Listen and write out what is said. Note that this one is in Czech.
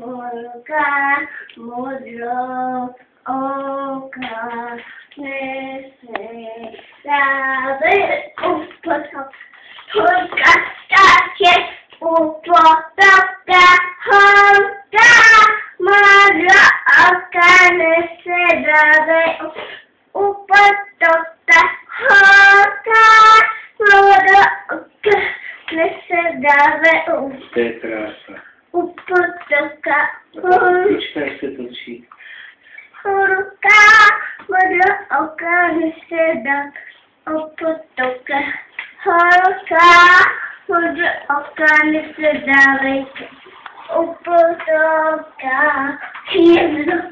Olga, Mojo, Olga, Nessie, David, Opa, Olga, Static, Opa, Dada. pane sedave, upatota, hota, mlodo, ne sedave, To je krása. Upatota, no Proč tak se točí? Ruka, vodo, oka, ne upatota, holka, vodo, oka, ne sedave, upatota, hvězdo.